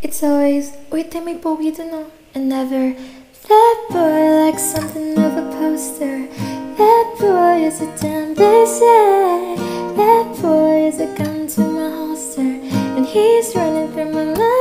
It's always Uy, te don't know, And never That boy like something of a poster. That boy is a damn they say That boy is a gun to my holster. And he's running through my mind